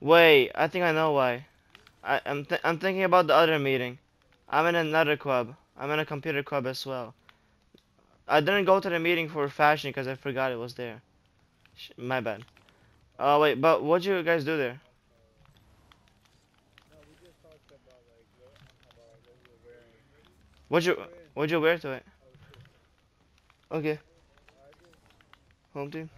Wait, I think I know why. I, I'm th I'm thinking about the other meeting. I'm in another club. I'm in a computer club as well. I didn't go to the meeting for fashion because I forgot it was there. Sh my bad. Oh wait, but what'd you guys do there? What'd you What'd you wear to it? Okay. Home team.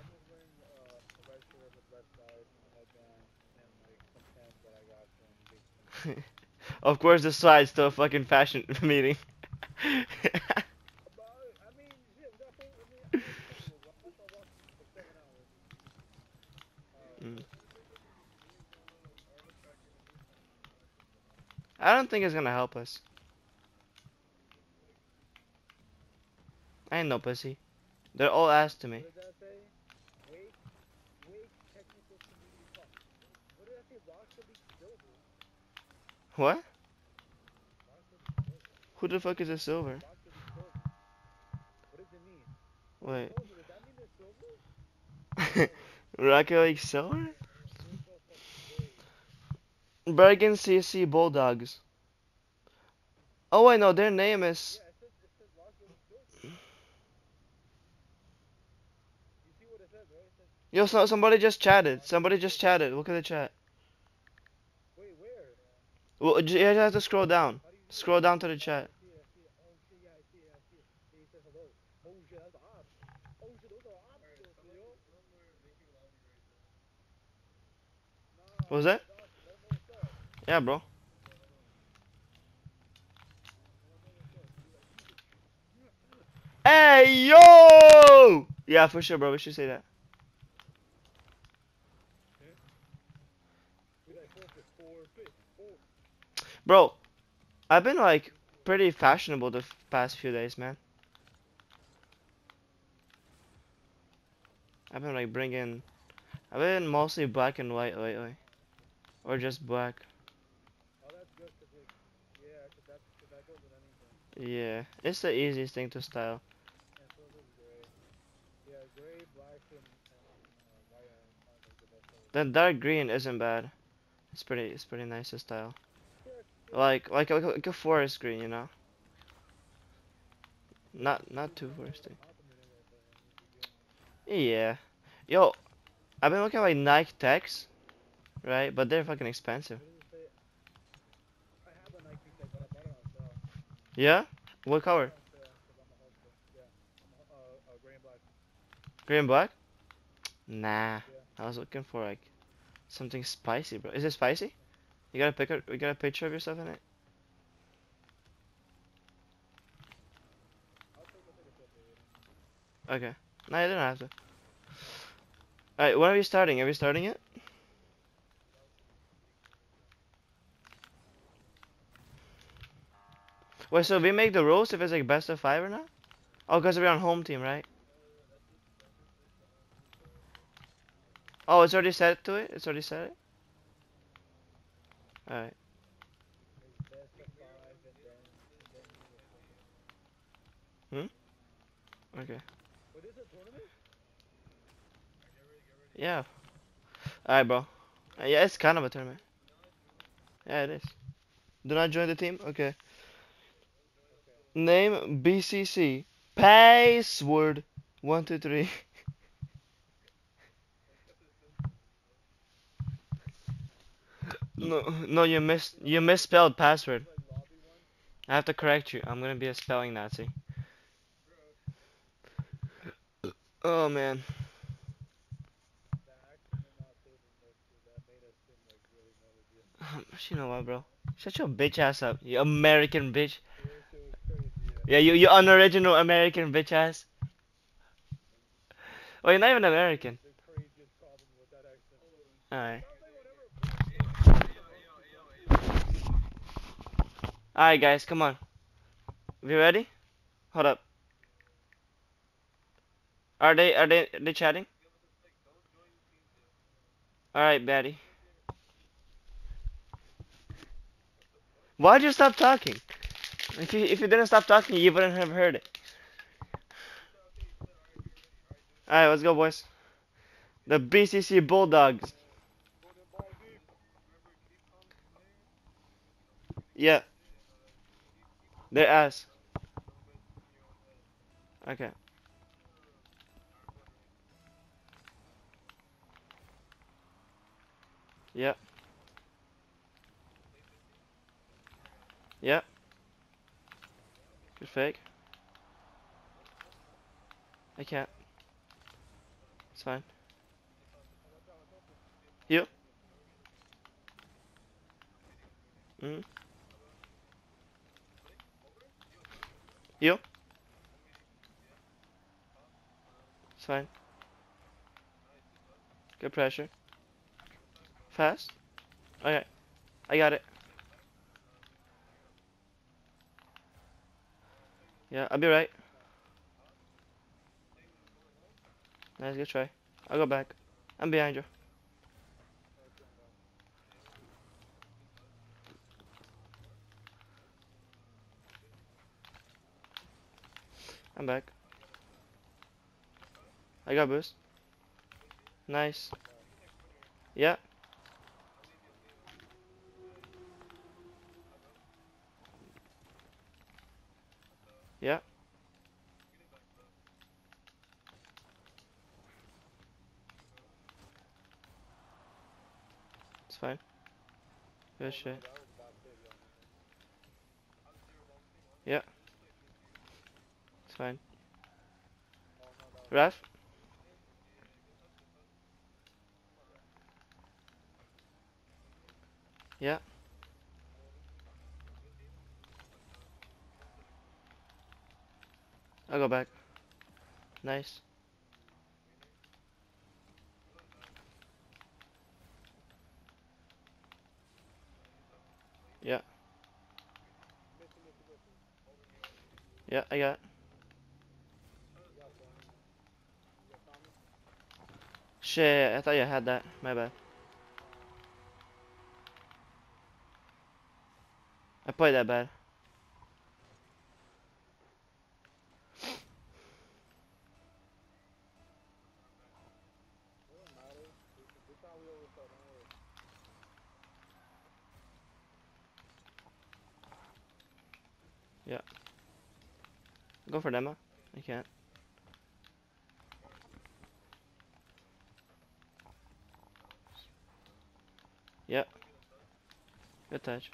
of course, the side's to a fucking fashion meeting. Mm. I don't think it's gonna help us. I ain't no pussy. They're all ass to me. What? Who the fuck is a silver? Wait. Rocket League Silver? Bergen CC Bulldogs. Oh wait, no, their name is... Yo, so, somebody just chatted. Somebody just chatted. Look at the chat. Well, you just have to scroll down. Scroll down to the chat. What was that? Yeah, bro. Hey, yo! Yeah, for sure, bro. We should say that. Bro, I've been like pretty fashionable the past few days, man. I've been like bringing, I've been mostly black and white lately, or just black. Yeah, it's the easiest thing to style. The dark green isn't bad. It's pretty, it's pretty nice to style. Like, like, like, like a forest green, you know. Not, not too foresty. Yeah. Yo, I've been looking at like Nike Techs, right? But they're fucking expensive. Yeah? What color? Green and black? Nah. I was looking for like something spicy, bro. Is it spicy? You got a picture? You got a picture of yourself in it? Okay. No, you don't have to. Alright, when are we starting? Are we starting it? Wait, so we make the rules if it's like best of five or not? Oh, because we're on home team, right? Oh, it's already set to it? It's already set it? Alright. Hmm? Okay. Yeah. Alright, bro. Uh, yeah, it's kind of a tournament. Yeah, it is. Do not join the team? Okay. Name BCC. Password. One, two, three. No, no, you miss you misspelled password. I have to correct you. I'm gonna be a spelling Nazi. Oh man. you know what, bro? Shut your bitch ass up, you American bitch. Yeah, you you unoriginal American bitch ass. Oh, you're not even American. Alright. Alright guys, come on. We ready? Hold up. Are they are they are they chatting? Alright, Betty. Why'd you stop talking? If you if you didn't stop talking, you wouldn't have heard it. Alright, let's go, boys. The BCC Bulldogs. Yeah. Their ass. Okay. Yep. Yep. Good fake. I can't. It's fine. You. Mm. You. It's fine. Good pressure. Fast. Okay. I got it. Yeah, I'll be right. Nice, good try. I'll go back. I'm behind you. I'm back. I got boost. Nice. Yeah. Yeah. It's fine. Good shit. Yeah. It's fine. Ref? Yeah. I'll go back. Nice. Yeah. Yeah, I got. Shit, I thought you had that. My bad. I played that bad. Yeah. Go for demo. I can't. Yep. Touch.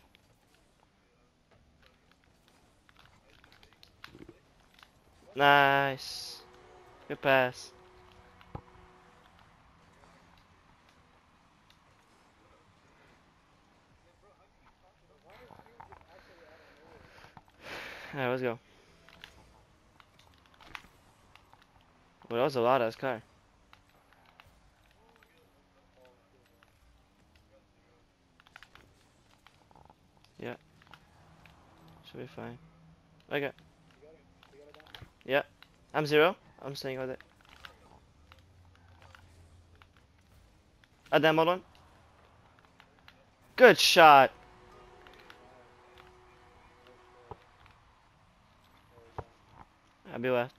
Nice. Good pass. Alright, let's go. Well, that was a lot of car. Yeah. Should be fine. Okay. Yeah. I'm zero. I'm staying with it. A demo one. Good shot. I'll be left.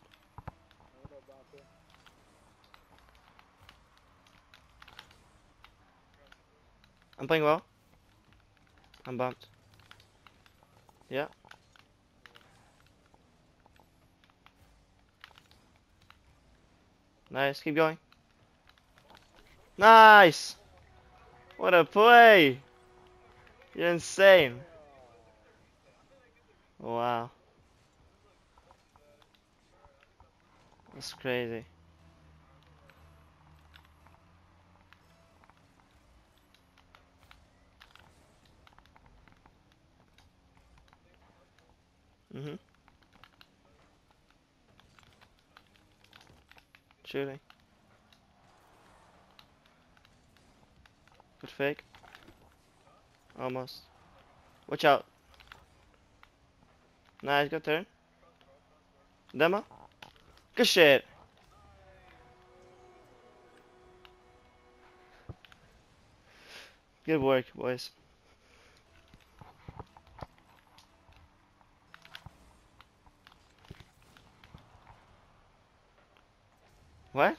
I'm playing well. I'm bumped. Yeah. Nice, keep going. Nice! What a play! You're insane. Wow. That's crazy. Mm-hmm. Shooting. Good fake. Almost. Watch out. Nice, good turn. Demo. Good shit. Good work, boys. What?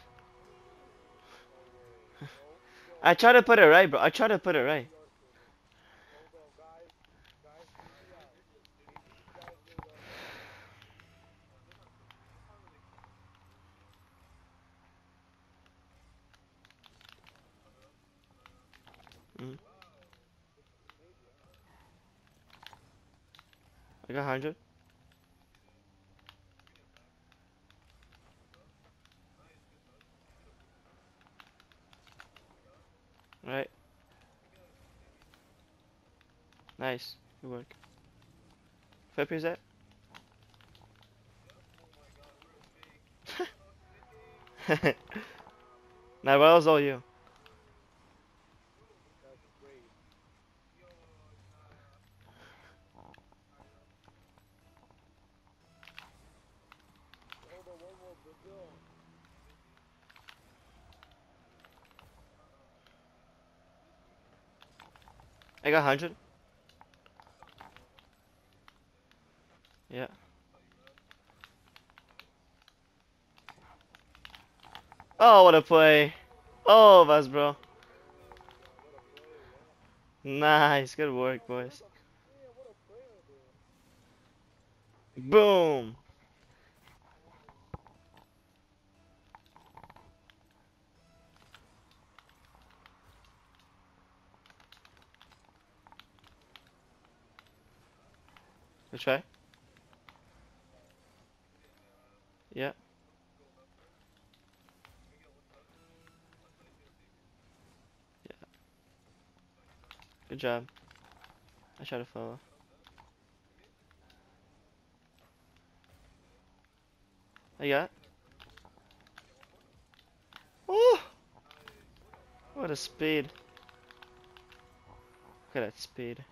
I try to put it right, bro. I try to put it right. Mm. I got 100. Right. Nice. Good work. Flip is that? nah, what else all you? I got 100. Yeah. Oh, what a play. All of bro. Nice. Good work, boys. Boom. Good try. Yeah. Good job. I try to follow. I got. Oh! What a speed. Look at that speed.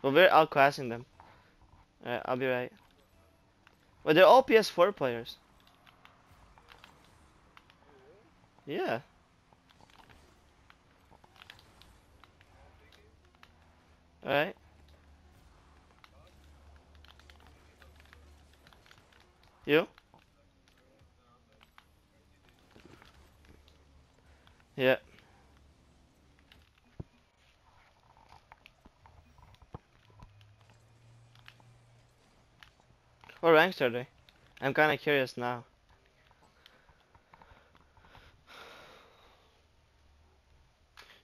Well, we're outclassing them. Alright, I'll be right. Well, they're all PS4 players. Yeah. Alright. You? Yeah. What ranks are they? I'm kinda curious now.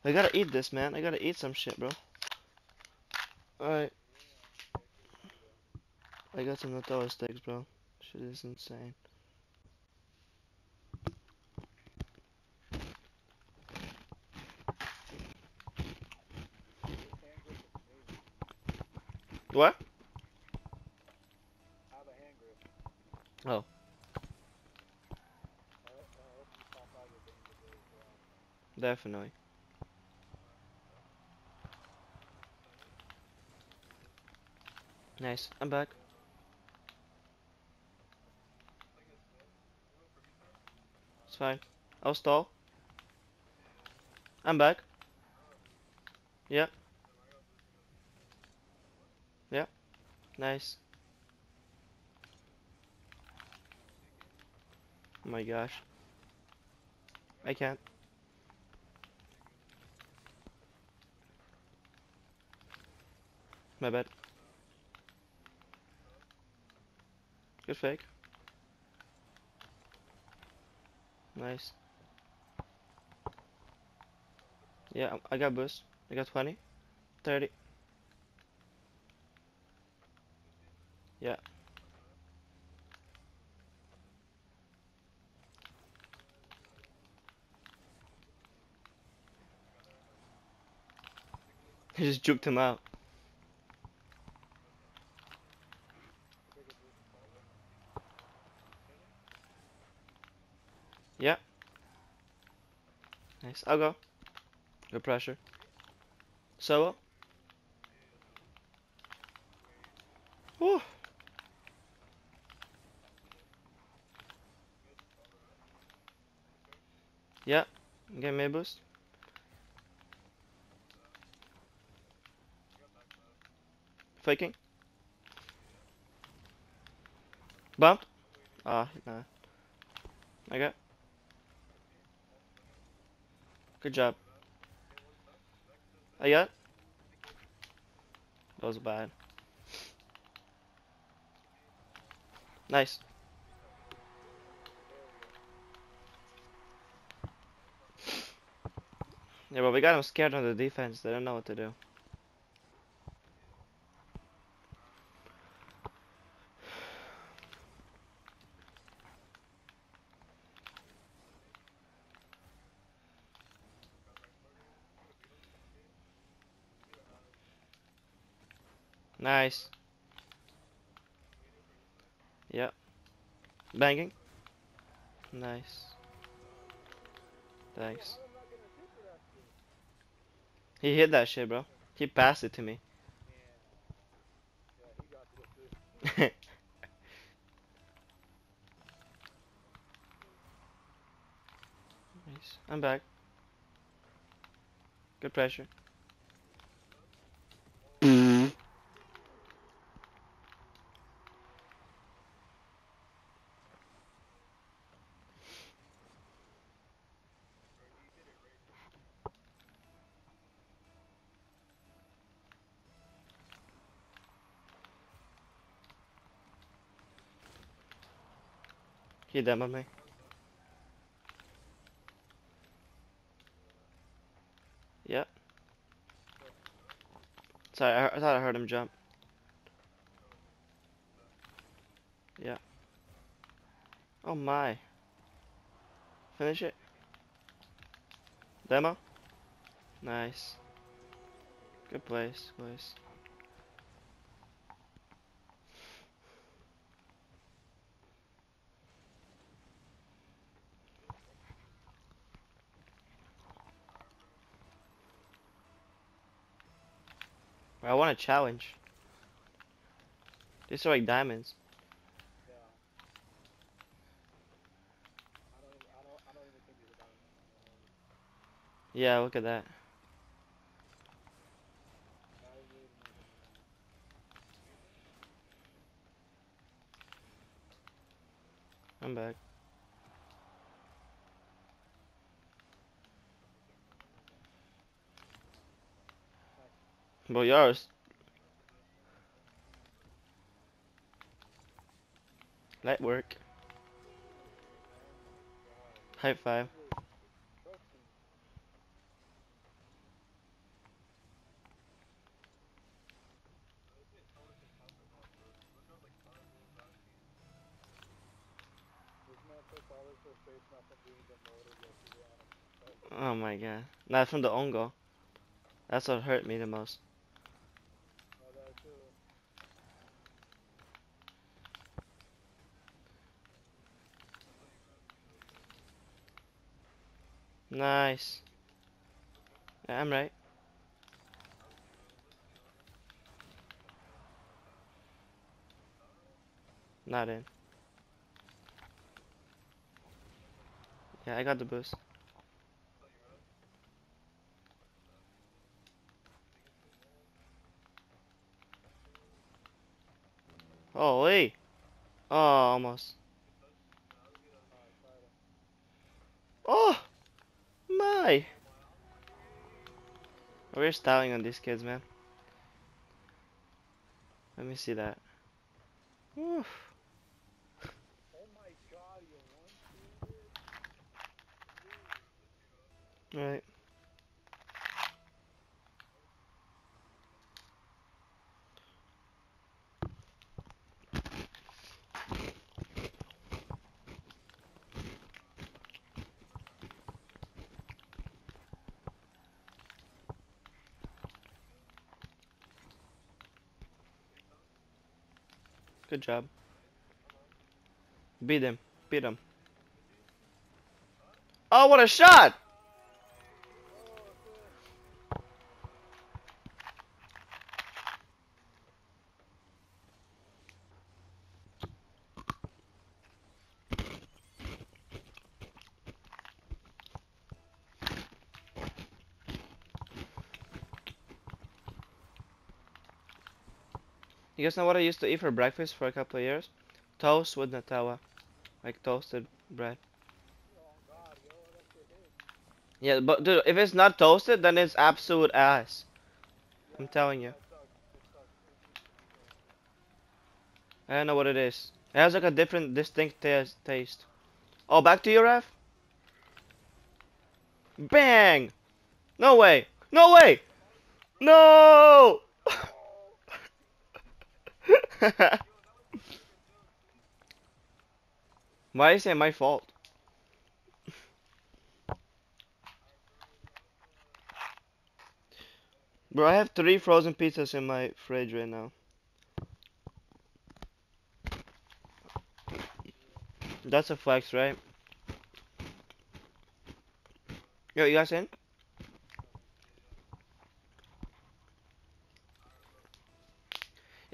I gotta eat this, man. I gotta eat some shit, bro. Alright. I got some Nutella sticks, bro. Shit is insane. What? Oh. Definitely. Nice. I'm back. It's fine. I'll stall. I'm back. Yeah. Yeah. Nice. Oh my gosh. I can't. My bad. Good fake. Nice. Yeah, I got boost. I got 20. 30. Yeah. He just juked him out. Yeah. Nice. I'll go. Good pressure. Solo. Whew. Yeah. Get me boost. Faking. Bumped. Ah, nah. I got. Good job. I got. That was bad. Nice. Yeah, but we got them scared on the defense. They don't know what to do. Nice. Yep. Banging. Nice. Thanks. He hit that shit, bro. He passed it to me. nice. I'm back. Good pressure. He demoed me. Yep. Sorry, I, I thought I heard him jump. Yeah. Oh my. Finish it. Demo. Nice. Good place, place. I want a challenge. These are like diamonds. Yeah, look at that. I'm back. But yours. Light work. High five. Oh my god. Not from the ongo. That's what hurt me the most. Nice. I'm right. Not in. Yeah, I got the boost. Oh, wait. Oh, almost. Oh, my. We're styling on these kids, man. Let me see that. Oof. Right. Good job. Beat him. Beat him. Oh, what a shot! You guys know what I used to eat for breakfast for a couple of years? Toast with Nutella. Like toasted bread. Yeah, but dude, if it's not toasted, then it's absolute ass. I'm telling you. I don't know what it is. It has like a different, distinct taste. Oh, back to you, ref. Bang! No way! No way! No! Why is it my fault? Bro, I have three frozen pizzas in my fridge right now. That's a flex, right? Yo, you guys in?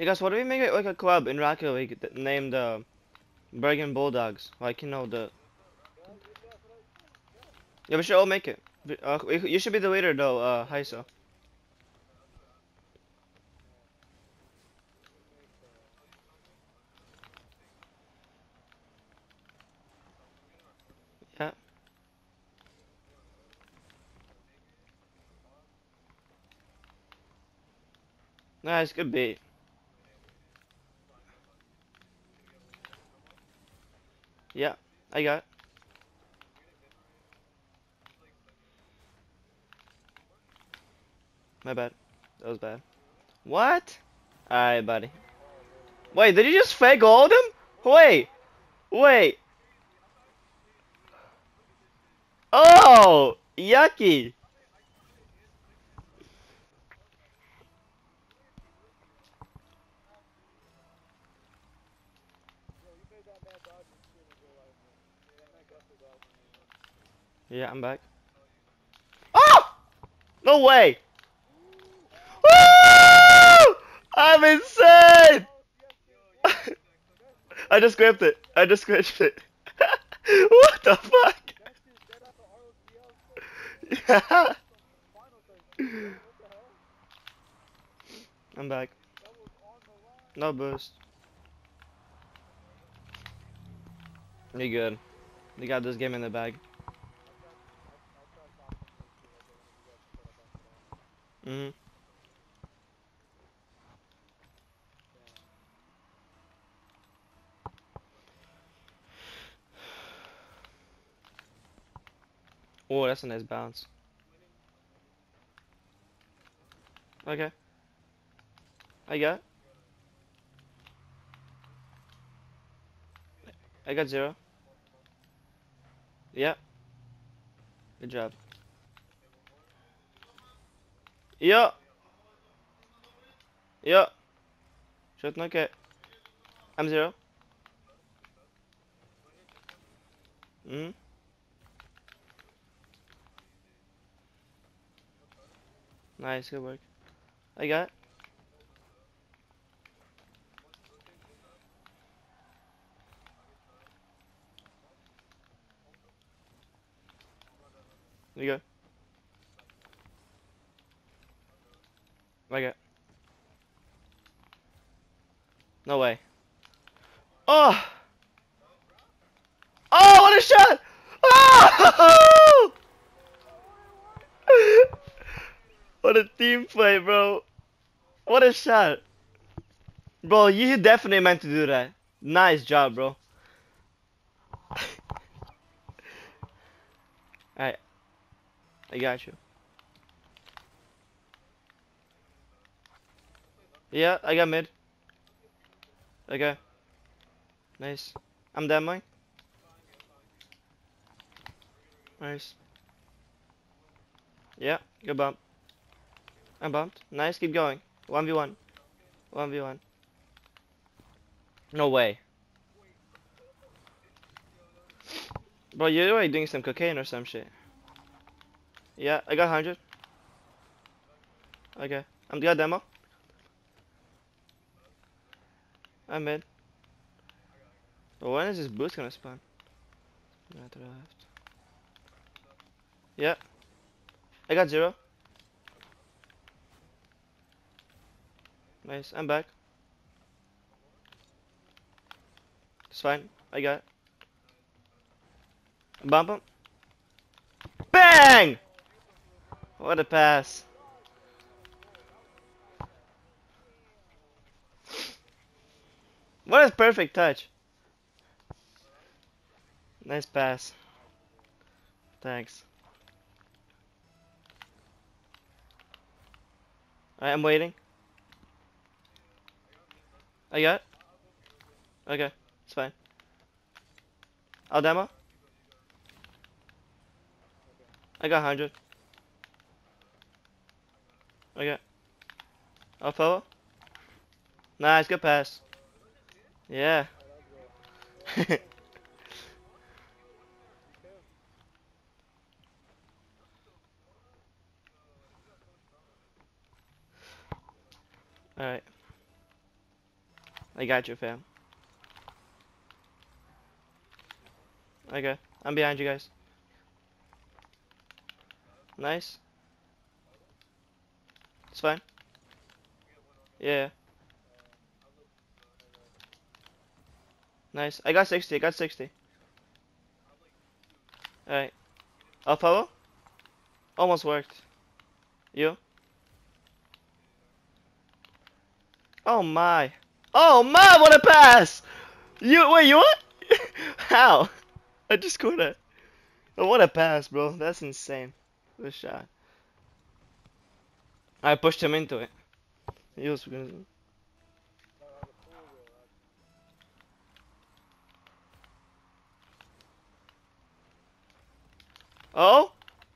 Guys, what if we make it like a club in Rocket League named uh, Bergen Bulldogs? Like, you know, the... Yeah, we should all make it. Uh, you should be the leader though, uh, Heiso. Yeah. Nice, good beat. Yeah, I got it. My bad. That was bad. What? Alright, buddy. Wait, did you just fake hold him? Wait. Wait. Oh! Yucky! Yeah, I'm back. Oh! No way! Woo! I'm insane! I just grabbed it. I just grabbed it. what the fuck? Yeah. I'm back. No boost. You good. We got this game in the bag. Mm. Oh, that's a nice bounce. Okay. I got. I got zero. Yeah. Good job. Ja. Ja. Skjøt noe. M0. Mm. Nice, good work. I got it. There you go. Okay. No way. Oh! Oh, what a shot! Oh! what a team play, bro. What a shot. Bro, you definitely meant to do that. Nice job, bro. Alright. I got you. Yeah, I got mid. Okay. Nice. I'm demoing. Nice. Yeah, good bump. I'm bumped. Nice, keep going. 1v1. 1v1. No way. Bro, you're already doing some cocaine or some shit. Yeah, I got 100. Okay. I'm got demo. I'm mid. But when is this boost gonna spawn? To the left. Yeah. I got zero. Nice. I'm back. It's fine. I got it. Bump him. BAM! Dang! What a pass. What a perfect touch. Nice pass. Thanks. I'm waiting. I got? Okay, it's fine. I'll demo. I got 100. Okay. I'll follow. Nice, good pass. Yeah. Alright. I got you, fam. Okay. I'm behind you guys. Nice. It's fine. Yeah. Nice. I got 60. I got 60. Alright. I'll follow. Almost worked. You? Oh my. Oh my, what a pass! You, wait, you what? How? I just scored it. Oh, what a pass, bro. That's insane. Good shot. I pushed him into it. He was gonna... Oh?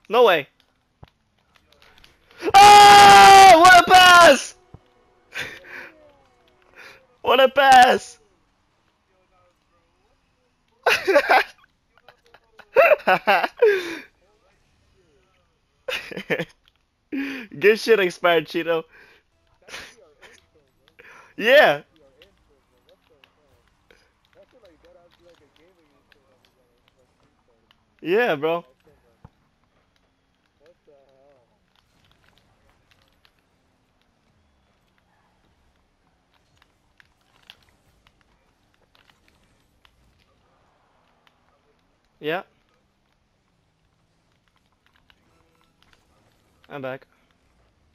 No way. Oh! What a pass! what a pass! Good shit expired, Cheeto. yeah. Yeah, bro. Yeah. I'm back.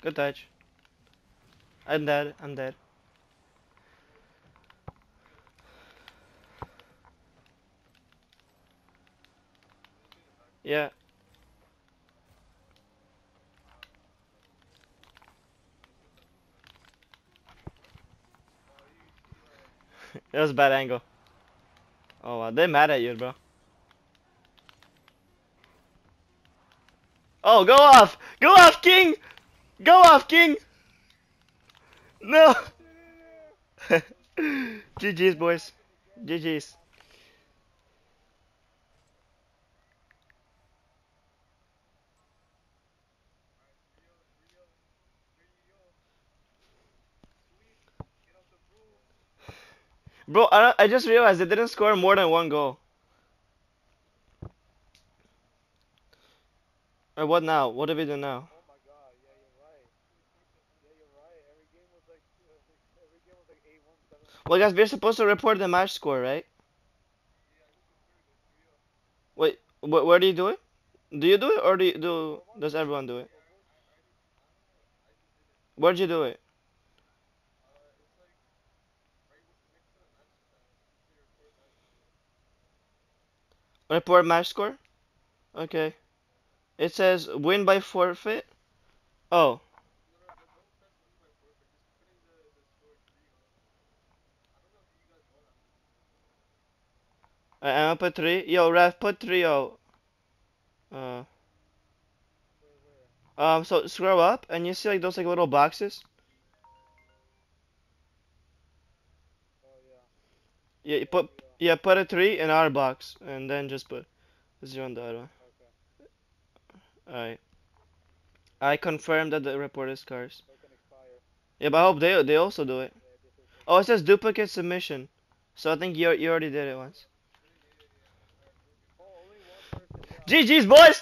Good touch. I'm dead. I'm dead. Yeah. that was a bad angle. Oh they're mad at you, bro. Oh, go off! Go off, King! Go off, King! No! GG's, boys. GG's. Bro, I, I just realized they didn't score more than one goal. Or what now? What do we do now? Oh my god, yeah, you're right. Yeah, you're right. Every game was like, uh, every game was like 8 1 7 Well, guys, we're supposed to report the match score, right? Wait, wh where do you do it? Do you do it, or do you do? Does everyone do it? Where'd you do it? Report match score? Okay. It says win by forfeit. Oh. I- I'm put three. Yo, ref, put three. Yo. Uh. Um. So scroll up, and you see like those like little boxes. Yeah. Put yeah. Put a three in our box, and then just put zero on the other one. Alright. I confirm that the report is cars. Yeah, but I hope they they also do it. Oh, it says duplicate submission. So I think you you already did it once. GG's boys.